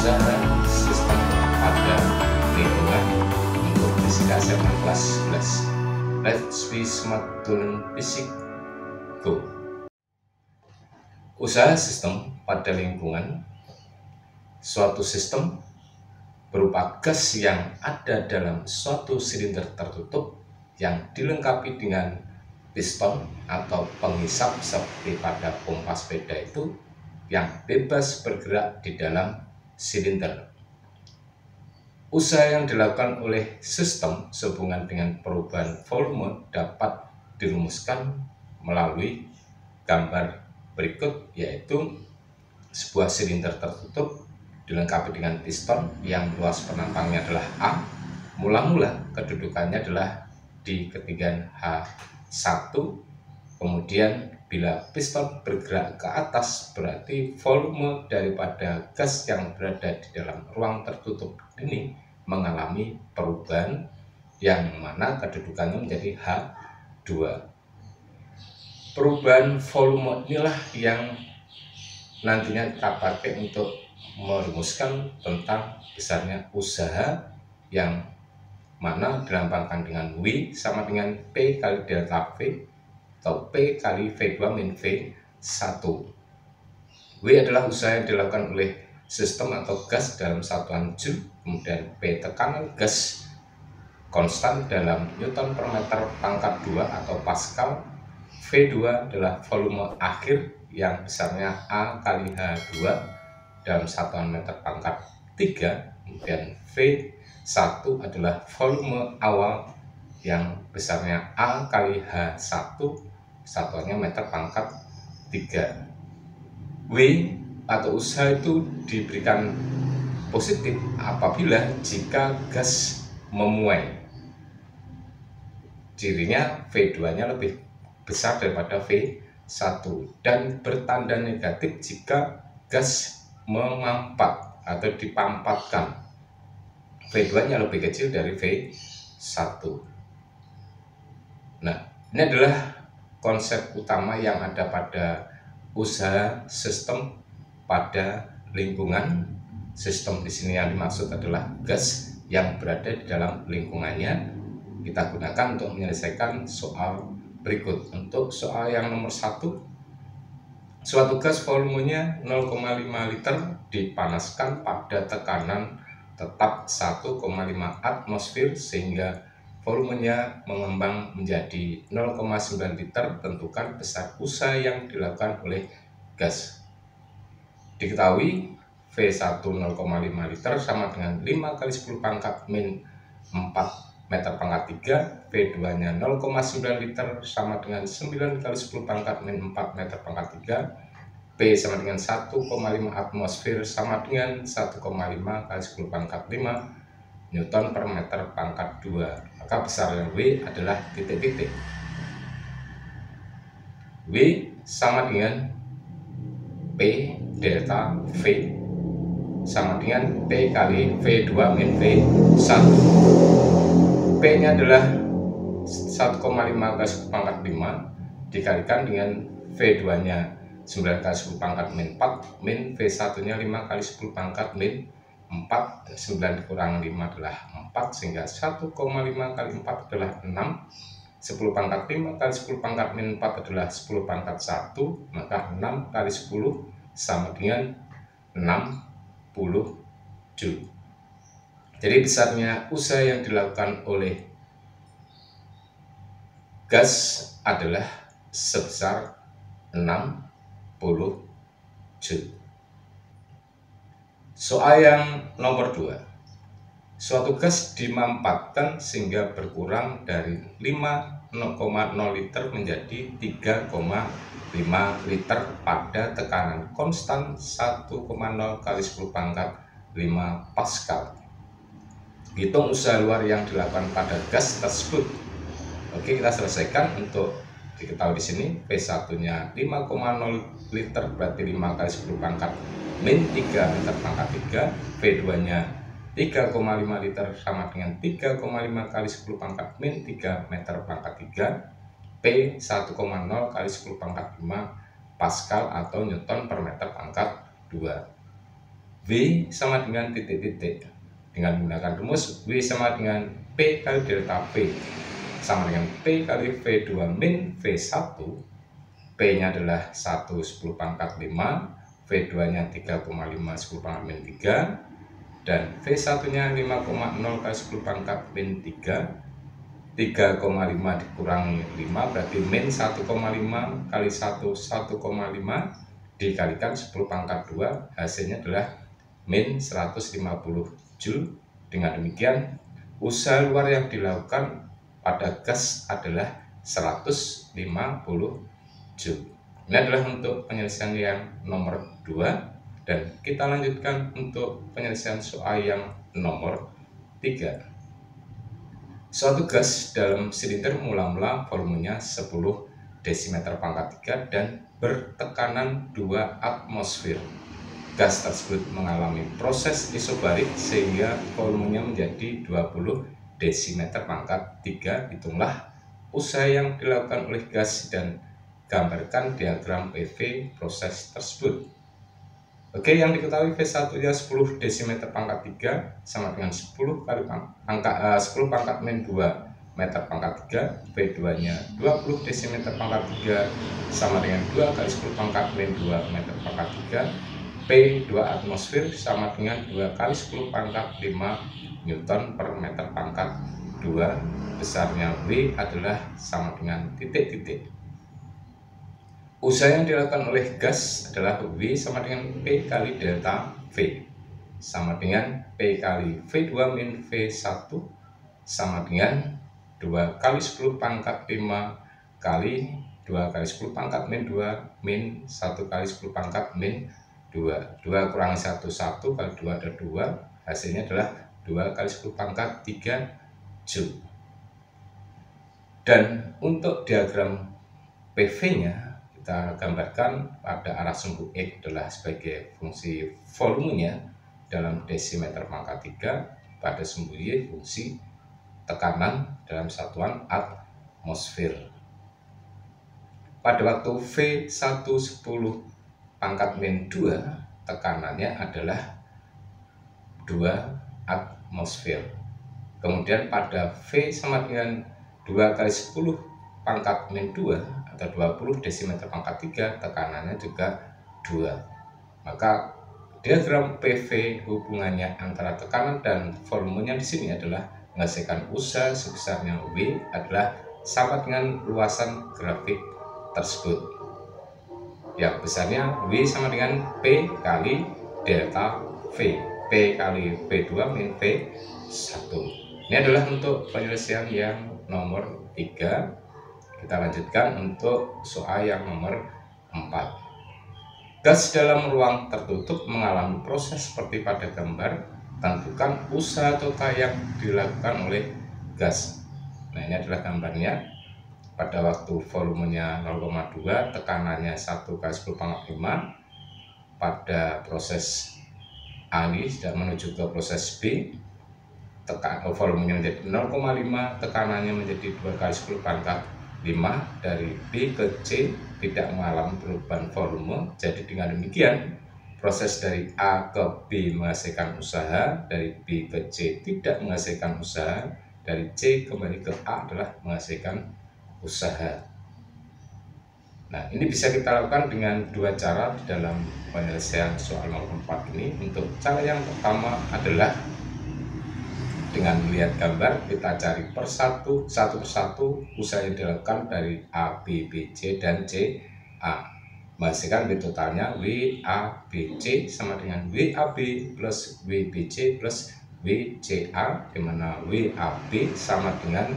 dan sistem pada lingkungan untuk fisika segmen kelas 11. Let's be smart during fisik. Go! Usaha sistem pada lingkungan Suatu sistem berupa gas yang ada dalam suatu silinder tertutup yang dilengkapi dengan piston atau penghisap seperti pada pompa sepeda itu yang bebas bergerak di dalam silinder. Usaha yang dilakukan oleh sistem sehubungan dengan perubahan volume dapat dirumuskan melalui gambar berikut yaitu sebuah silinder tertutup dilengkapi dengan piston yang luas penampangnya adalah A. Mula-mula kedudukannya adalah di ketinggian H1 kemudian Bila piston bergerak ke atas, berarti volume daripada gas yang berada di dalam ruang tertutup ini mengalami perubahan yang mana kedudukannya menjadi H2. Perubahan volume inilah yang nantinya kita pakai untuk merumuskan tentang besarnya usaha yang mana dilambangkan dengan W sama dengan P kali delta V atau P kali V2 min V1. W adalah usaha yang dilakukan oleh sistem atau gas dalam satuan Joule, kemudian P tekanan gas konstan dalam Newton per meter pangkat 2 atau Pascal. V2 adalah volume akhir yang besarnya A kali H2 dalam satuan meter pangkat 3, kemudian V1 adalah volume awal yang besarnya A kali H1 satuannya meter pangkat 3 W atau usaha itu diberikan positif apabila jika gas memuai. Cirinya V2 nya lebih besar daripada V1 dan bertanda negatif jika gas memampat atau dipampatkan. V2 nya lebih kecil dari V1 nah ini adalah konsep utama yang ada pada usaha sistem pada lingkungan. Sistem di sini yang dimaksud adalah gas yang berada di dalam lingkungannya. Kita gunakan untuk menyelesaikan soal berikut. Untuk soal yang nomor satu, suatu gas volumenya 0,5 liter dipanaskan pada tekanan tetap 1,5 atmosfer sehingga volumenya mengembang menjadi 0,9 liter tentukan besar usaha yang dilakukan oleh gas. Diketahui V1 0,5 liter sama dengan 5 kali 10 pangkat min 4 meter pangkat 3 V2 nya 0,9 liter sama dengan 9 kali 10 pangkat min 4 meter pangkat 3 P sama dengan 1,5 atmosfer sama dengan 1,5 kali 10 pangkat 5 Newton per meter pangkat 2 maka besaran W adalah titik-titik. W sama dengan P delta V sama dengan P kali V2 min V1 P nya adalah 1,5 kali 10 pangkat 5 dikalikan dengan V2 nya 9 kali 10 pangkat min 4 min V1 nya 5 kali 10 pangkat min 4 9 dikurang 5 adalah 4 sehingga 1,5 kali 4 adalah 6 10 pangkat 5 kali 10 pangkat min 4 adalah 10 pangkat 1 maka 6 kali 10 sama dengan 60 Joule jadi besarnya usaha yang dilakukan oleh gas adalah sebesar 60 Joule Soal yang nomor 2. Suatu gas dimampatkan sehingga berkurang dari 5,0 liter menjadi 3,5 liter pada tekanan konstan 1,0 kali 10 pangkat 5 Pascal. Hitung usaha luar yang dilakukan pada gas tersebut. Oke, kita selesaikan untuk diketahui di sini P1-nya 5,0 liter berarti 5 kali 10 pangkat min 3 meter pangkat 3 V2 nya 3,5 liter sama dengan 3,5 kali 10 pangkat min 3 meter pangkat 3 P 1,0 kali 10 pangkat 5 Pascal atau Newton per meter pangkat 2 V sama dengan titik-titik. Dengan menggunakan rumus W sama dengan P kali delta V sama dengan P kali V2 min V1 P nya adalah 1 10 pangkat 5 V2 nya 3,5 10 pangkat min 3 dan V1 nya 5,0 kali 10 pangkat min 3 3,5 dikurangi 5 berarti min 1,5 kali 1 1,5 dikalikan 10 pangkat 2 hasilnya adalah min 150 Joule. Dengan demikian usaha luar yang dilakukan pada gas adalah 150 Joule. Ini adalah untuk penyelesaian yang nomor 2 dan kita lanjutkan untuk penyelesaian soal yang nomor 3 suatu gas dalam silinder mula-mula volumenya 10 desimeter pangkat 3 dan bertekanan 2 atmosfer. Gas tersebut mengalami proses isobarik sehingga volumenya menjadi 20 desimeter pangkat 3. Hitunglah usaha yang dilakukan oleh gas dan gambarkan diagram PV proses tersebut. Oke, yang diketahui V1 nya 10 desimeter pangkat 3 sama dengan 10 kali pangkat, uh, 10 pangkat min 2 meter pangkat 3 V2 nya 20 desimeter pangkat 3 sama dengan 2 kali 10 pangkat min 2 meter pangkat 3 P2 atmosfer sama dengan 2 kali 10 pangkat 5 Newton per meter pangkat. 2 besarnya W adalah sama dengan titik-titik. Usaha yang dilakukan oleh gas adalah V sama dengan P kali delta V. Sama dengan P kali V2 min V1 sama dengan 2 kali 10 pangkat 5 kali 2 kali 10 pangkat min 2 min 1 kali 10 pangkat min 2 2 kurang 1 1 kali 2 ada 2 hasilnya adalah 2 kali 10 pangkat 3 Joule. Dan untuk diagram PV nya kita gambarkan pada arah sumbu X adalah sebagai fungsi volumenya dalam desimeter pangkat 3 pada sumbu Y fungsi tekanan dalam satuan atmosfer. Pada waktu V110 pangkat min 2, tekanannya adalah 2 atmosfer. Kemudian pada V sama dengan 2 kali 10 pangkat min 2 atau 20 desimeter pangkat 3, tekanannya juga 2. Maka diagram PV hubungannya antara tekanan dan volumenya di sini adalah menghasilkan usaha sebesarnya W adalah sama dengan luasan grafik tersebut. Ya, besarnya W sama dengan P kali delta V. P kali V2 min V1. Ini adalah untuk penyelesaian yang nomor 3. Kita lanjutkan untuk soal yang nomor 4. Gas dalam ruang tertutup mengalami proses seperti pada gambar tentukan usaha total yang dilakukan oleh gas nah ini adalah gambarnya pada waktu volumenya 0,2 tekanannya 1 kali 10 pangkat 5 pada proses A ini sudah menuju ke proses B. Tekan oh, volumenya menjadi 0,5 tekanannya menjadi 2 kali 10 pangkat 5 dari B ke C. Tidak mengalami perubahan volume jadi dengan demikian proses dari A ke B menghasilkan usaha, dari B ke C tidak menghasilkan usaha, dari C kembali ke A adalah menghasilkan usaha. Nah, ini bisa kita lakukan dengan dua cara di dalam penyelesaian soal nomor 4 ini. Untuk cara yang pertama adalah dengan melihat gambar kita cari persatu satu persatu usaha yang dilakukan dari A, B, B, C dan C, A menghasilkan B totalnya WABC sama dengan WAB plus WBC plus WCA di mana WAB sama dengan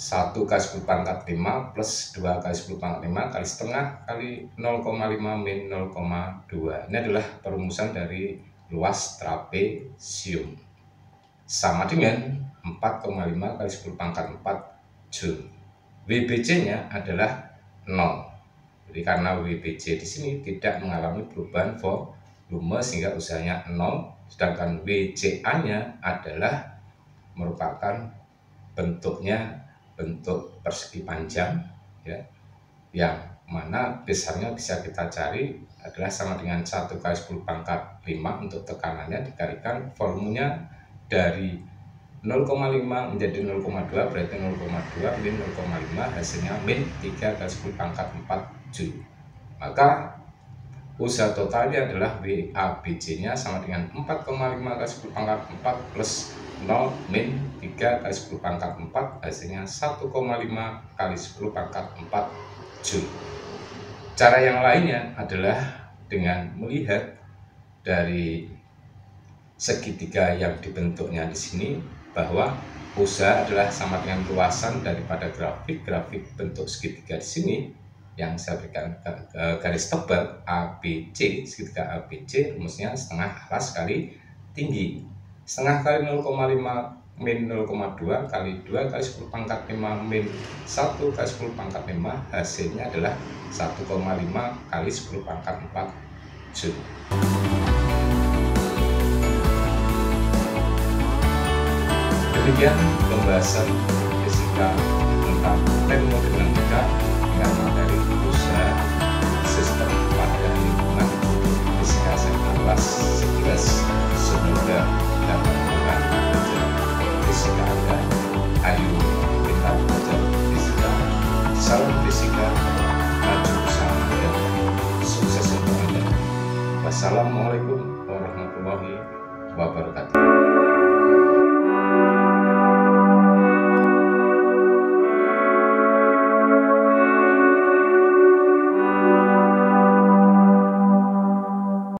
1 kali 10 pangkat 5 plus 2 kali 10 pangkat 5 kali setengah kali 0,5 min 0,2 ini adalah perumusan dari luas trapesium sama dengan 4,5 kali 10 pangkat 4 Joule. WBC nya adalah 0 jadi karena WBC di sini tidak mengalami perubahan volume sehingga usahanya 0, sedangkan WCA-nya adalah merupakan bentuknya bentuk persegi panjang ya yang mana besarnya bisa kita cari adalah sama dengan 1 kali 10 pangkat 5 untuk tekanannya dikalikan volumenya dari 0,5 menjadi 0,2 berarti 0,2 min 0,5 hasilnya min 3 kali 10 pangkat 4 Joule maka usaha totalnya adalah WABC nya sama dengan 4,5 kali 10 pangkat 4 plus 0 min 3 kali 10 pangkat 4 hasilnya 1,5 kali 10 pangkat 4 Joule cara yang lainnya adalah dengan melihat dari segitiga yang dibentuknya di sini bahwa usaha adalah sama dengan luasan daripada grafik. Grafik bentuk segitiga di sini yang saya berikan garis tebal ABC segitiga ABC rumusnya setengah alas kali tinggi. Setengah kali 0,5 min 0,2 kali 2 kali 10 pangkat 5 min 1 kali 10 pangkat 5 hasilnya adalah 1,5 kali 10 pangkat 4 Joule. Demikian pembahasan fisika tentang termodinamika 11 semoga dapat membantu fisika anda. Ayo kita belajar fisika salam fisika maju bersama dan sukses untuk anda wassalamualaikum warahmatullahi wabarakatuh